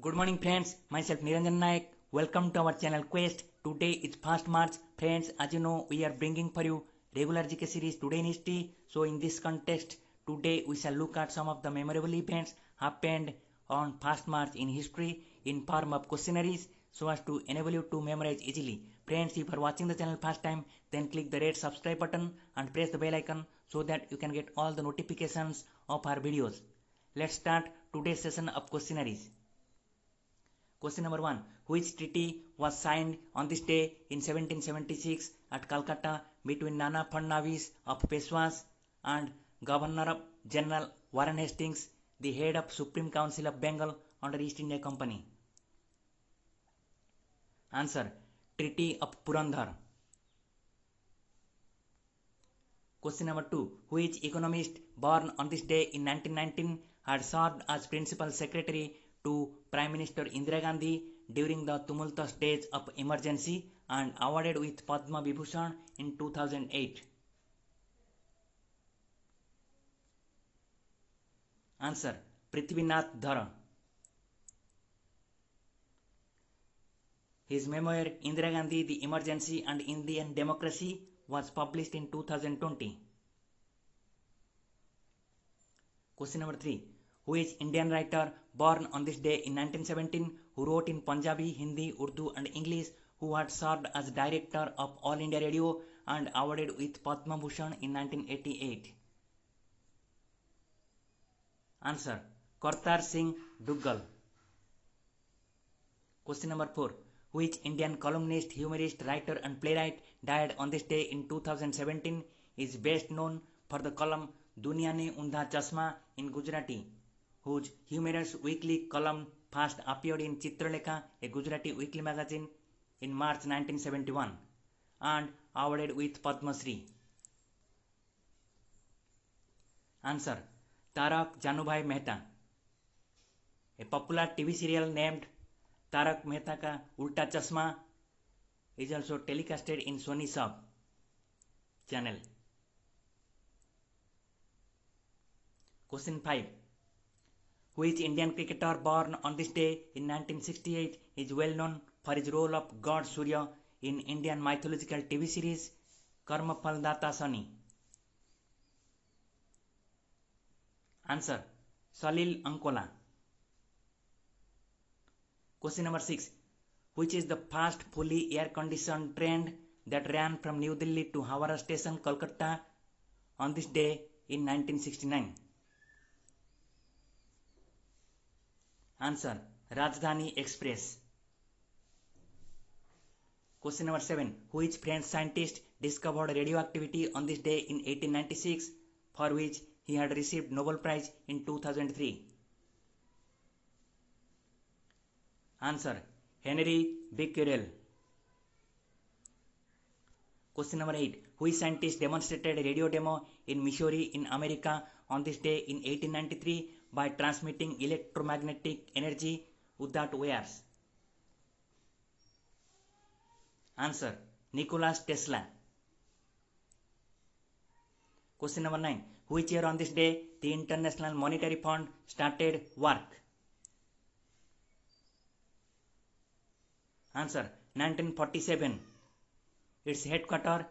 Good morning friends, myself Niranjan Naik. Welcome to our channel Quest. Today is 1st March. Friends, as you know, we are bringing for you regular GK series today in history. So in this context, today we shall look at some of the memorable events happened on 1st March in history in form of questionnaires so as to enable you to memorize easily. Friends, if you are watching the channel first time, then click the red subscribe button and press the bell icon so that you can get all the notifications of our videos. Let's start today's session of questionnaires. Question number 1. Which treaty was signed on this day in 1776 at Calcutta between Nana Fadnavis of Peshwas and Governor General Warren Hastings, the head of Supreme Council of Bengal under East India Company? Answer. Treaty of Purandar. Question number 2. Which economist born on this day in 1919 had served as principal secretary to Prime Minister Indira Gandhi during the tumultuous stage of emergency and awarded with Padma Vibhushan in 2008. Answer Prithvinath Dhara. His memoir Indira Gandhi, The Emergency and Indian Democracy was published in 2020. Question number 3. who is Indian writer born on this day in 1917, who wrote in Punjabi, Hindi, Urdu and English, who had served as director of All India Radio and awarded with Padma Bhushan in 1988. Answer Kartar Singh Duggal. Question number 4. Which Indian columnist, humorist, writer, and playwright died on this day in 2017 is best known for the column Dunya Ne Undha Chasma in Gujarati whose humorous weekly column first appeared in Chitralekha, a Gujarati weekly magazine, in March 1971 and awarded with Padma Shri. Answer Tarak Janubhai Mehta. A popular TV serial named Tarak Mehta Ka Ulta Chasma is also telecasted in Sony Sub channel. Question 5. which Indian cricketer born on this day in 1968 is well known for his role of god Surya in Indian mythological TV series Karma Sani? Answer Salil Ankola. Question number 6. Which is the first fully air conditioned train that ran from New Delhi to Howrah Station, Kolkata on this day in 1969? Answer, Rajdhani Express. Question number 7. Which French scientist discovered radioactivity on this day in 1896, for which he had received Nobel Prize in 2003? Answer, Henri Becquerel. Question number 8. Which scientist demonstrated radio demo in Missouri in America on this day in 1893, by transmitting electromagnetic energy without wires? Answer Nikola Tesla. Question number 9. Which year on this day the International Monetary Fund started work? Answer 1947. Its headquarters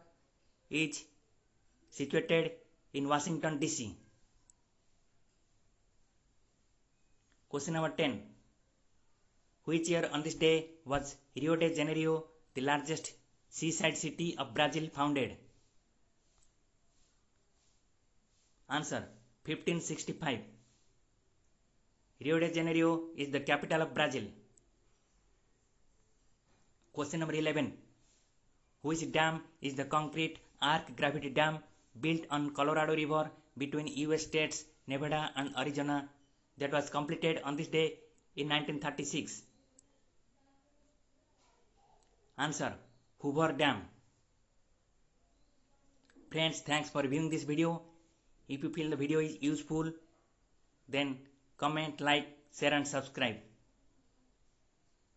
is situated in Washington DC. Question number 10. Which year on this day was Rio de Janeiro, the largest seaside city of Brazil, founded? Answer 1565. Rio de Janeiro is the capital of Brazil. Question number 11. Which dam is the concrete arc gravity dam built on Colorado River between US states Nevada and Arizona that was completed on this day in 1936? Answer Hoover Dam. Friends, thanks for viewing this video. If you feel the video is useful, then comment, like, share, and subscribe.